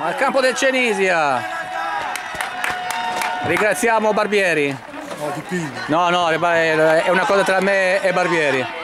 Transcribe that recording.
Al campo del Cenisia. Ringraziamo Barbieri. No. No, no, è una cosa tra me e Barbieri.